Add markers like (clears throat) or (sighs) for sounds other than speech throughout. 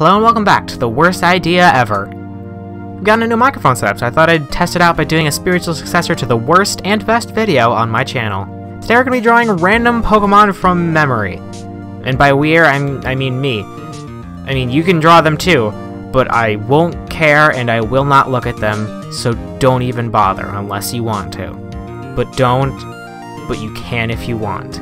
Hello and welcome back to the worst idea ever. We've got a new microphone setup, so I thought I'd test it out by doing a spiritual successor to the worst and best video on my channel. Today we're going to be drawing random Pokemon from memory. And by we're, I'm, I mean me. I mean, you can draw them too, but I won't care and I will not look at them, so don't even bother unless you want to. But don't, but you can if you want.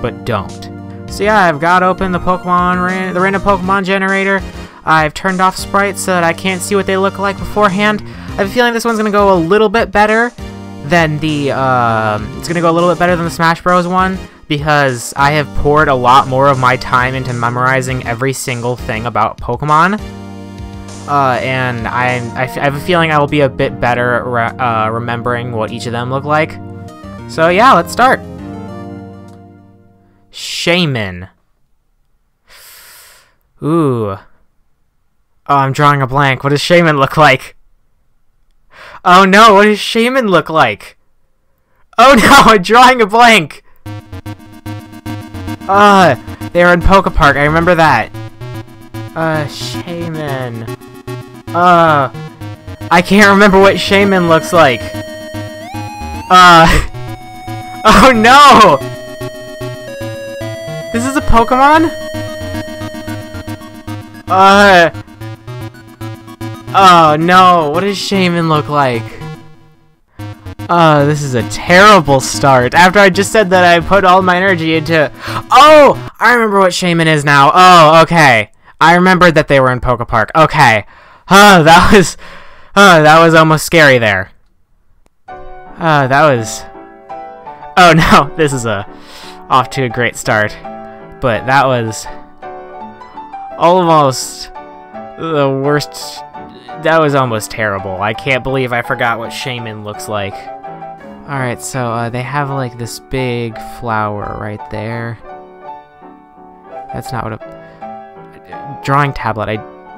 But don't. So yeah, I've got open the Pokemon, ran the random Pokemon generator. I've turned off sprites so that I can't see what they look like beforehand. I have a feeling this one's gonna go a little bit better than the, uh, it's gonna go a little bit better than the Smash Bros. one because I have poured a lot more of my time into memorizing every single thing about Pokemon. Uh, and I, I, have a feeling I will be a bit better re uh, remembering what each of them look like. So yeah, let's start. Shaymin. Ooh. Oh, I'm drawing a blank. What does Shaymin look like? Oh no, what does Shaymin look like? Oh (laughs) no, I'm drawing a blank! Uh, they were in Poke Park, I remember that. Uh, Shaymin. Uh, I can't remember what Shaymin looks like. Uh, (laughs) oh no! This is a Pokemon? Uh... Oh, no. What does Shaymin look like? Uh, this is a terrible start. After I just said that I put all my energy into... Oh! I remember what Shaymin is now. Oh, okay. I remembered that they were in Poke Park. Okay. Oh, (laughs) that was... Oh, that was almost scary there. Uh, that was... Oh, (laughs) no. This is a... Off to a great start but that was almost the worst. That was almost terrible. I can't believe I forgot what Shaymin looks like. Alright, so uh, they have like this big flower right there. That's not what a... Drawing tablet, I...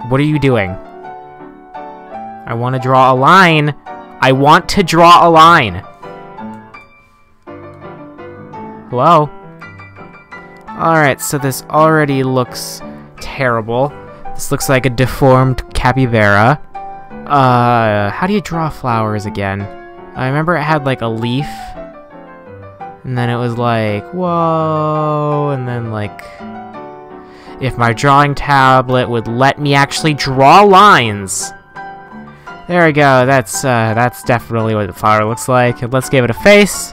What are you doing? I want to draw a line. I want to draw a line. Hello? Alright, so this already looks terrible. This looks like a deformed capybara. Uh, how do you draw flowers again? I remember it had like a leaf. And then it was like, whoa, and then like... If my drawing tablet would let me actually draw lines! There we go, that's, uh, that's definitely what the flower looks like. Let's give it a face.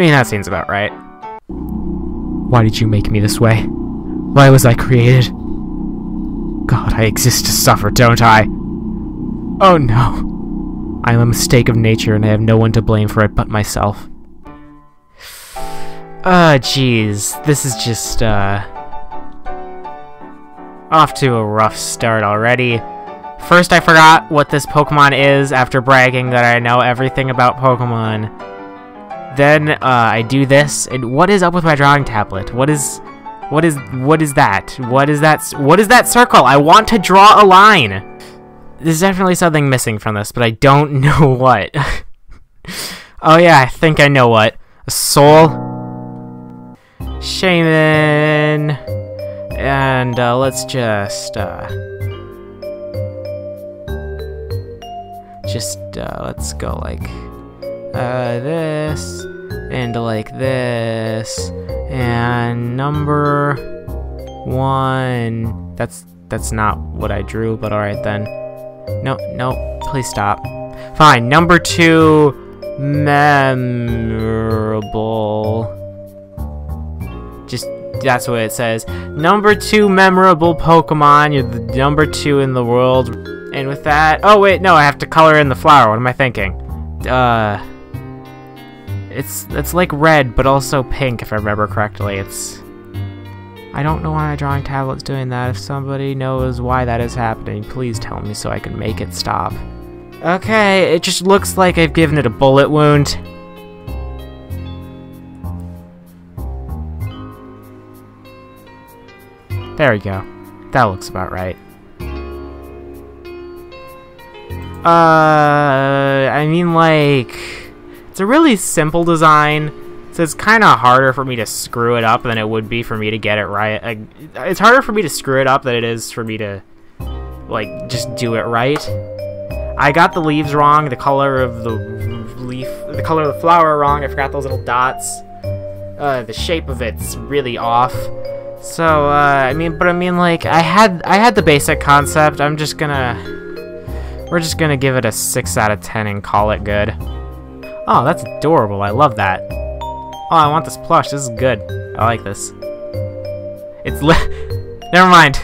Mean, that seems about right. Why did you make me this way? Why was I created? God, I exist to suffer, don't I? Oh no. I am a mistake of nature and I have no one to blame for it but myself. Ah, uh, jeez. This is just, uh... Off to a rough start already. First, I forgot what this Pokemon is after bragging that I know everything about Pokemon. Then uh, I do this, and what is up with my drawing tablet? What is, what is, what is that? What is that? What is that circle? I want to draw a line. There's definitely something missing from this, but I don't (laughs) know what. oh yeah, I think I know what. A soul. Shaymin. And uh, let's just, uh, just, uh, let's go like uh, this, and like this, and number one. That's that's not what I drew, but alright then. No, no, please stop. Fine, number two, memorable. Just, that's what it says. Number two memorable Pokemon, you're the number two in the world. And with that, oh wait, no, I have to color in the flower, what am I thinking? Uh, it's it's like red, but also pink, if I remember correctly. It's... I don't know why my drawing tablet's doing that. If somebody knows why that is happening, please tell me so I can make it stop. Okay, it just looks like I've given it a bullet wound. There we go. That looks about right. Uh, I mean, like... It's a really simple design. So it's kind of harder for me to screw it up than it would be for me to get it right. It's harder for me to screw it up than it is for me to, like, just do it right. I got the leaves wrong, the color of the leaf, the color of the flower wrong. I forgot those little dots. Uh, the shape of it's really off. So, uh, I mean, but I mean, like, I had, I had the basic concept. I'm just gonna, we're just gonna give it a 6 out of 10 and call it good. Oh, that's adorable. I love that. Oh, I want this plush. This is good. I like this. It's li- (laughs) Never mind.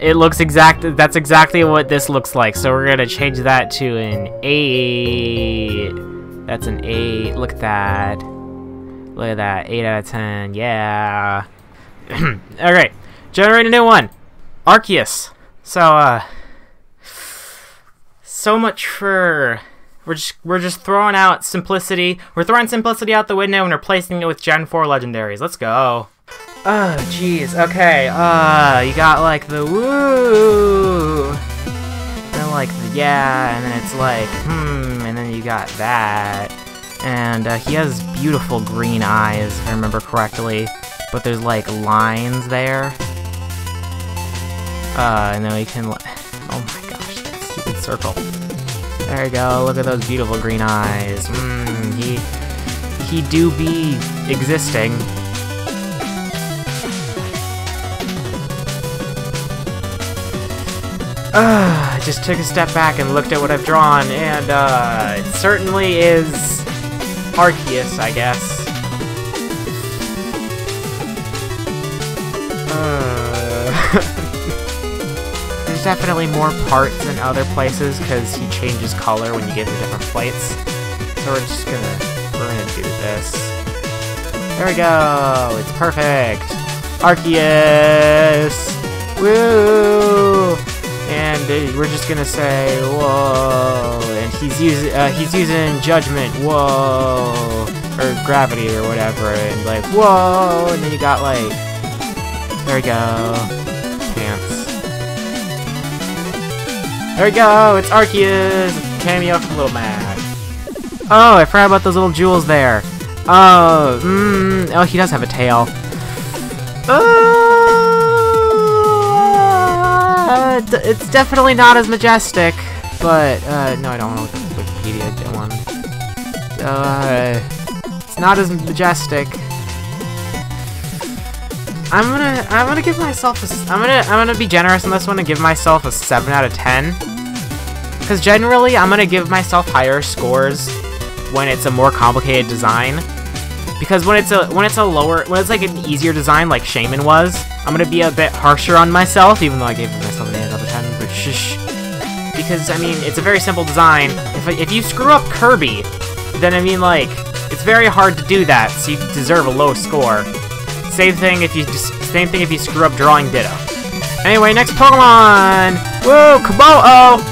It looks exact. That's exactly what this looks like. So we're gonna change that to an eight. That's an eight. Look at that. Look at that. Eight out of ten. Yeah. (clears throat) Alright, generate a new one. Arceus. So, uh, so much for we're just we're just throwing out simplicity. We're throwing simplicity out the window and replacing it with Gen 4 legendaries. Let's go. Oh, jeez. Okay. Uh, you got like the woo, then like the yeah, and then it's like hmm, and then you got that, and uh, he has beautiful green eyes, if I remember correctly but there's like lines there. Uh, and then we can, (laughs) oh my gosh, that stupid circle. There we go, look at those beautiful green eyes. Mmm, he, he do be existing. Uh, I just took a step back and looked at what I've drawn, and uh, it certainly is Arceus, I guess. Definitely more parts in other places because he changes color when you get him different plates. So we're just gonna we're gonna do this. There we go. It's perfect. Arceus. Woo! And we're just gonna say whoa, and he's using uh, he's using judgment. Whoa, or gravity or whatever, and like whoa, and then you got like there we go. Pants. There we go! It's Arceus! Cameo from Little Mac. Oh, I forgot about those little jewels there. Oh, mm, oh, he does have a tail. Uh, it's definitely not as majestic, but, uh, no, I don't want to look at Wikipedia. Want. Uh, it's not as majestic. I'm gonna I'm gonna give myself a I'm gonna I'm gonna be generous on this one and give myself a seven out of ten. Because generally I'm gonna give myself higher scores when it's a more complicated design. Because when it's a when it's a lower when it's like an easier design like Shaymin was, I'm gonna be a bit harsher on myself, even though I gave myself an eight out of ten. But shush. Because I mean it's a very simple design. If if you screw up Kirby, then I mean like it's very hard to do that, so you deserve a low score. Same thing if you same thing if you screw up drawing Ditto. Anyway, next Pokemon! Woo, Kabuto!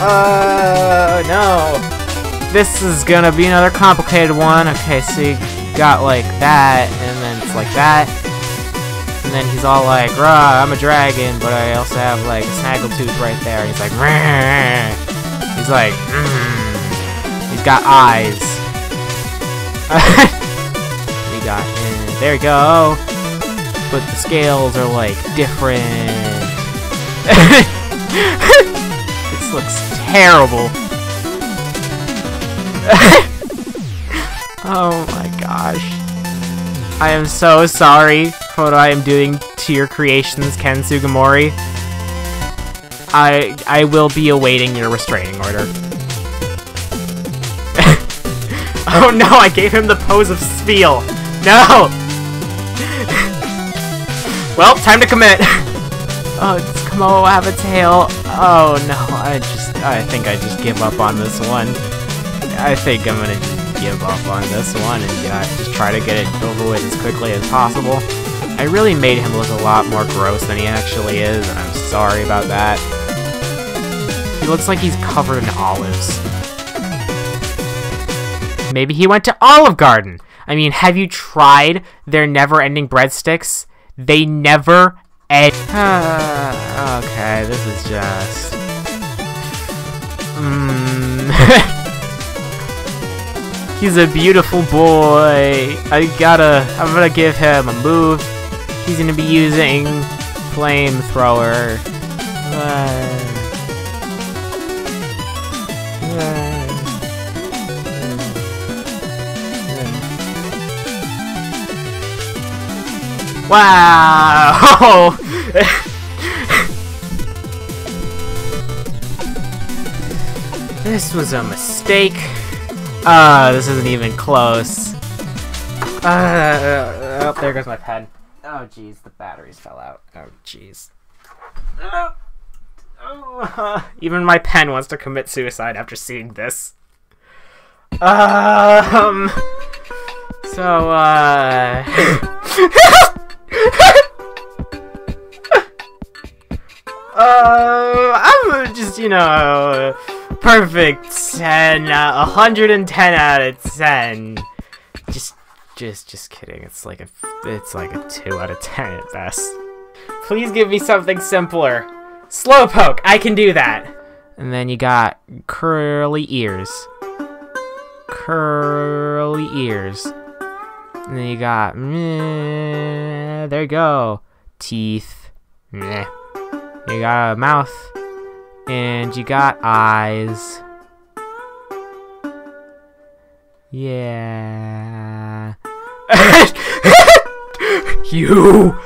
Uh, no. This is gonna be another complicated one. Okay, so you got like that, and then it's like that. And then he's all like, rah, I'm a dragon, but I also have like a snaggletooth right there. And he's like, Rah. He's like, mm. He's got eyes. (laughs) got there we go. But the scales are like different. (laughs) this looks terrible. (laughs) oh my gosh. I am so sorry for what I am doing to your creations, Ken Sugimori. I I will be awaiting your restraining order. (laughs) oh no, I gave him the pose of Spheal. No! Well, time to commit. oh, does Komodo have a tail? Oh no, I just, I think I just give up on this one. I think I'm gonna just give up on this one and just try to get it over with as quickly as possible. I really made him look a lot more gross than he actually is, and I'm sorry about that. He looks like he's covered in olives. Maybe he went to Olive Garden! I mean, have you tried their never-ending breadsticks? They never end. (sighs) Okay, this is just. Mm. (laughs) He's a beautiful boy. I gotta, I'm gonna give him a move. He's gonna be using flamethrower. Uh, Wow! (laughs) this was a mistake. Uh, this isn't even close. Uh, oh, there goes my pen. Oh, jeez, the batteries fell out. Oh, jeez. Oh, (laughs) even my pen wants to commit suicide after seeing this. Um. So, uh. (laughs) (laughs) uh, I'm just, you know, perfect 10, uh, 110 out of 10. Just, just, just kidding. It's like a, it's like a 2 out of 10 at best. Please give me something simpler. Slowpoke, I can do that. And then you got curly ears. Curly ears. And then you got, meh, there you go, teeth, meh. You got a mouth, and you got eyes. Yeah. (laughs) you,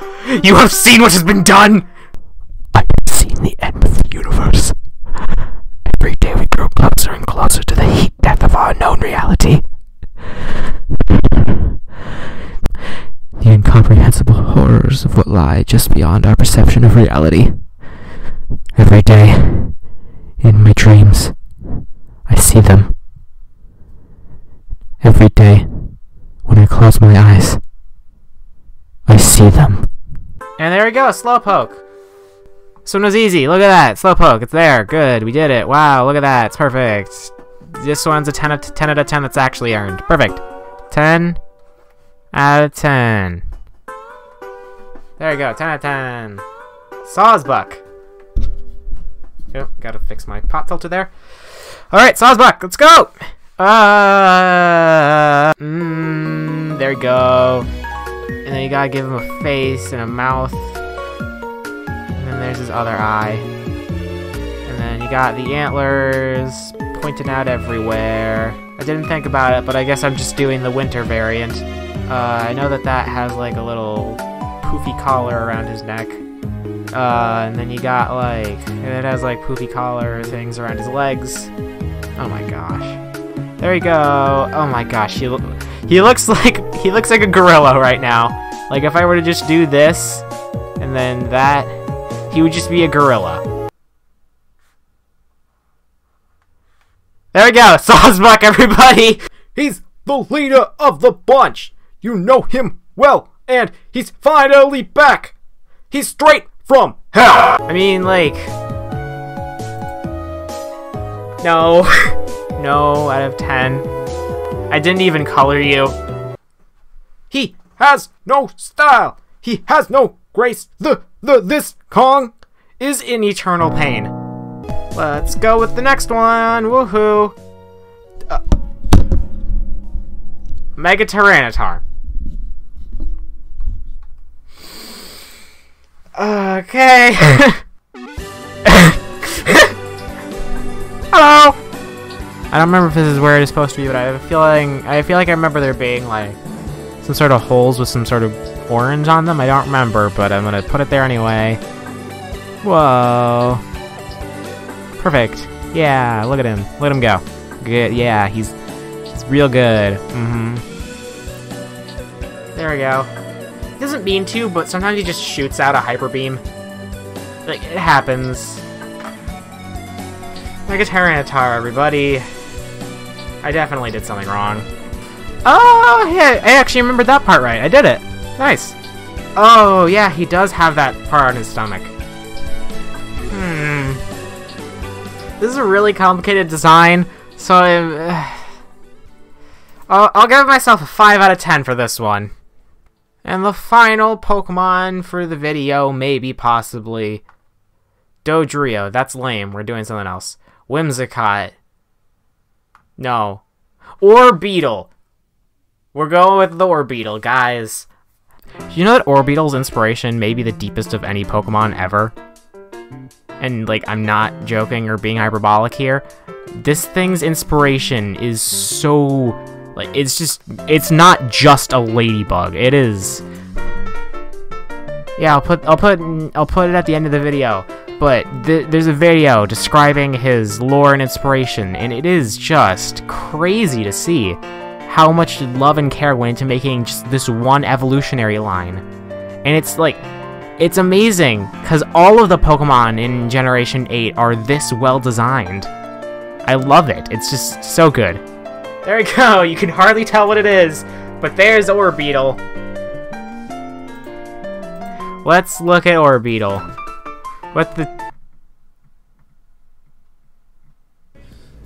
you have seen what has been done. I have seen the end of the universe. Every day we grow closer and closer to the heat death of our known reality. The incomprehensible horrors of what lie just beyond our perception of reality. Every day, in my dreams, I see them. Every day, when I close my eyes, I see them. And there we go, Slowpoke. This one was easy. Look at that, Slowpoke. It's there. Good, we did it. Wow, look at that. It's perfect. This one's a 10 out of 10 out of 10 that's actually earned. Perfect. 10 out of 10. There you go, 10 out of 10. Sawsbuck. Oh, gotta fix my pop filter there. Alright, Sawsbuck, let's go! Uh, mm, there you go. And then you gotta give him a face and a mouth. And then there's his other eye. And then you got the antlers pointing out everywhere. I didn't think about it, but I guess I'm just doing the winter variant. Uh, I know that that has like a little poofy collar around his neck. Uh, and then you got like, and it has like poofy collar things around his legs. Oh my gosh. There you go. Oh my gosh, he, he looks like, (laughs) he looks like a gorilla right now. Like if I were to just do this, and then that, he would just be a gorilla. There we go, (laughs) Sawsbuck, everybody! (laughs) He's the leader of the bunch! You know him well, and he's finally back! He's straight from hell! I mean, like... No. (laughs) no, out of 10. I didn't even color you. He has no style! He has no grace! The, the, this Kong is in eternal pain. Let's go with the next one. Woohoo! Uh, Mega Tyranitar. Okay. (laughs) Hello. I don't remember if this is where it is supposed to be, but I have a feeling I feel like I remember there being like some sort of holes with some sort of orange on them. I don't remember, but I'm gonna put it there anyway. Whoa. Perfect. Yeah, look at him. Let him go. Good. Yeah, he's he's real good. Mm-hmm. There we go. He doesn't mean to, but sometimes he just shoots out a hyper beam. Like it happens. Mega Tyranitar, everybody. I definitely did something wrong. Oh, yeah, I actually remembered that part right. I did it. Nice. Oh, yeah, he does have that part on his stomach. Hmm. This is a really complicated design, so uh, (sighs) I'll, I'll give myself a 5 out of 10 for this one. And the final Pokemon for the video, maybe, possibly, Dodrio. That's lame. We're doing something else. Whimsicott. No. Orbeetle. We're going with the Orbeetle, guys. You know that Orbeetle's inspiration may be the deepest of any Pokemon ever? And, like, I'm not joking or being hyperbolic here. This thing's inspiration is so... Like, it's just... It's not just a ladybug. It is... Yeah, I'll put I'll put I'll put it at the end of the video. But th there's a video describing his lore and inspiration, and it is just crazy to see how much love and care went into making just this one evolutionary line. And it's like, it's amazing, because all of the Pokemon in Generation 8 are this well designed. I love it. It's just so good. There we go. You can hardly tell what it is, but there's Orbeetle. Let's look at Orbeetle. What the...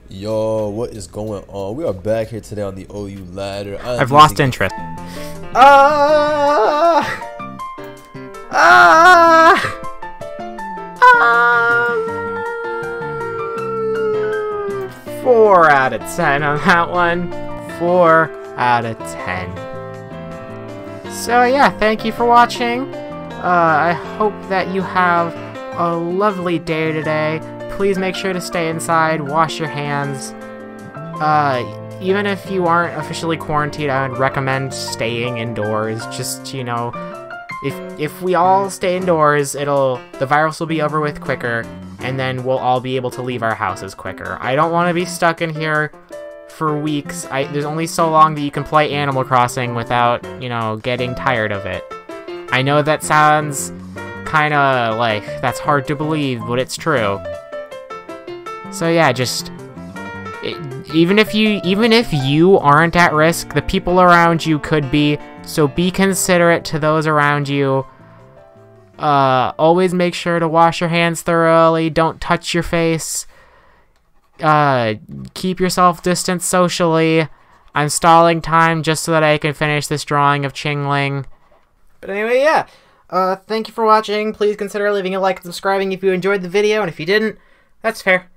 Yo, what is going on? We are back here today on the OU ladder. I I've lost interest. Ah! Ah! Out of ten on that one. Four out of ten. So yeah, thank you for watching. Uh, I hope that you have a lovely day today. Please make sure to stay inside, wash your hands. Uh, even if you aren't officially quarantined, I would recommend staying indoors. Just you know, if if we all stay indoors, it'll the virus will be over with quicker, and then we'll all be able to leave our houses quicker. I don't want to be stuck in here for weeks. I there's only so long that you can play Animal Crossing without you know getting tired of it. I know that sounds kind of like that's hard to believe, but it's true. So yeah, just it, even if you even if you aren't at risk, the people around you could be. So be considerate to those around you. Uh, always make sure to wash your hands thoroughly. Don't touch your face. Uh, keep yourself distant socially. I'm stalling time just so that I can finish this drawing of Chingling. But anyway, yeah. Uh, thank you for watching. Please consider leaving a like and subscribing if you enjoyed the video, and if you didn't, that's fair.